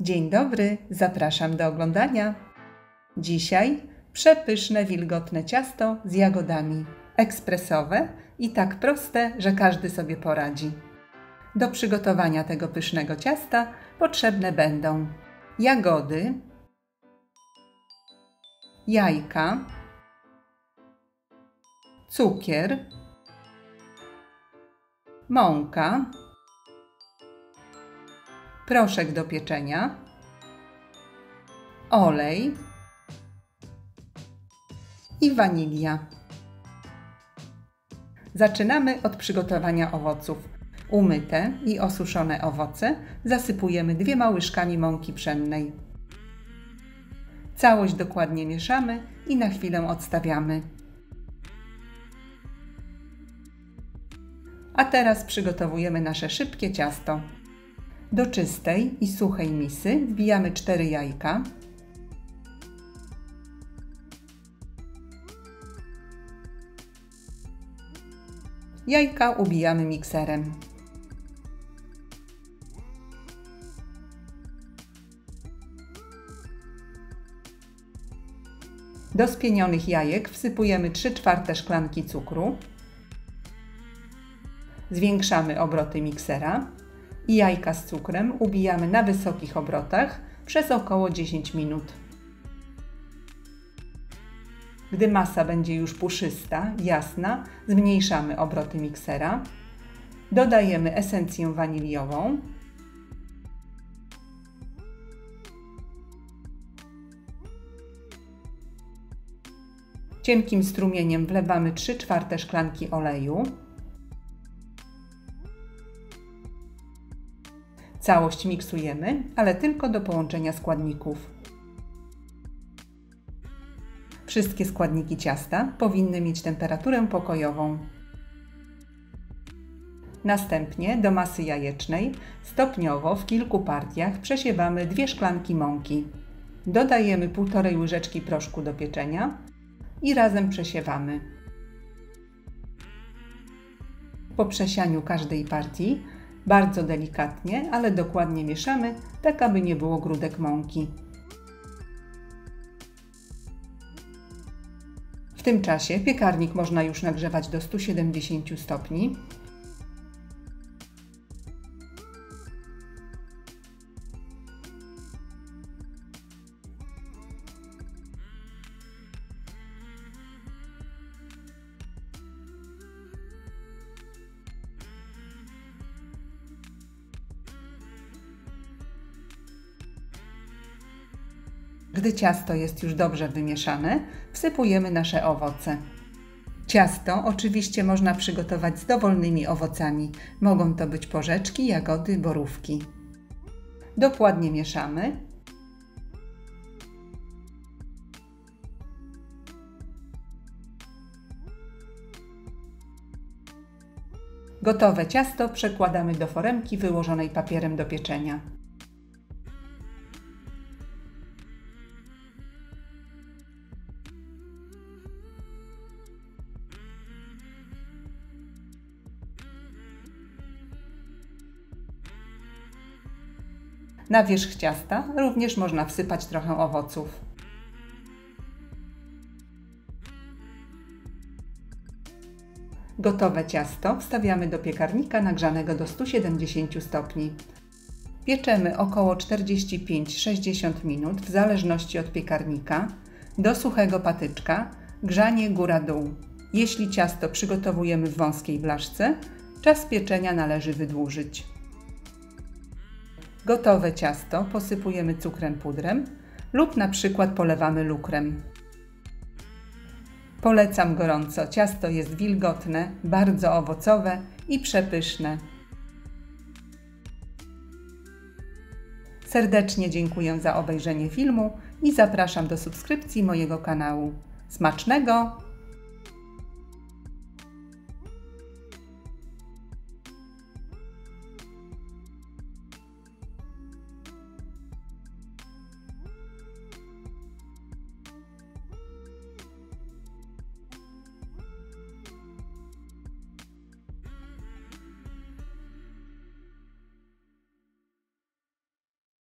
Dzień dobry, zapraszam do oglądania. Dzisiaj przepyszne, wilgotne ciasto z jagodami. Ekspresowe i tak proste, że każdy sobie poradzi. Do przygotowania tego pysznego ciasta potrzebne będą jagody, jajka, cukier, mąka, proszek do pieczenia, olej i wanilia. Zaczynamy od przygotowania owoców. Umyte i osuszone owoce zasypujemy dwiema łyżkami mąki pszennej. Całość dokładnie mieszamy i na chwilę odstawiamy. A teraz przygotowujemy nasze szybkie ciasto. Do czystej i suchej misy wbijamy 4 jajka, Jajka ubijamy mikserem. Do spienionych jajek wsypujemy 3 czwarte szklanki cukru. Zwiększamy obroty miksera i jajka z cukrem ubijamy na wysokich obrotach przez około 10 minut. Gdy masa będzie już puszysta, jasna, zmniejszamy obroty miksera. Dodajemy esencję waniliową. Cienkim strumieniem wlewamy 3 czwarte szklanki oleju. Całość miksujemy, ale tylko do połączenia składników. Wszystkie składniki ciasta powinny mieć temperaturę pokojową. Następnie do masy jajecznej stopniowo w kilku partiach przesiewamy dwie szklanki mąki. Dodajemy półtorej łyżeczki proszku do pieczenia i razem przesiewamy. Po przesianiu każdej partii bardzo delikatnie, ale dokładnie mieszamy, tak aby nie było grudek mąki. W tym czasie piekarnik można już nagrzewać do 170 stopni. Gdy ciasto jest już dobrze wymieszane, wsypujemy nasze owoce. Ciasto oczywiście można przygotować z dowolnymi owocami. Mogą to być porzeczki, jagody, borówki. Dokładnie mieszamy. Gotowe ciasto przekładamy do foremki wyłożonej papierem do pieczenia. Na wierzch ciasta również można wsypać trochę owoców. Gotowe ciasto wstawiamy do piekarnika nagrzanego do 170 stopni. Pieczemy około 45-60 minut w zależności od piekarnika do suchego patyczka, grzanie góra-dół. Jeśli ciasto przygotowujemy w wąskiej blaszce, czas pieczenia należy wydłużyć. Gotowe ciasto posypujemy cukrem pudrem lub na przykład polewamy lukrem. Polecam gorąco. Ciasto jest wilgotne, bardzo owocowe i przepyszne. Serdecznie dziękuję za obejrzenie filmu i zapraszam do subskrypcji mojego kanału. Smacznego!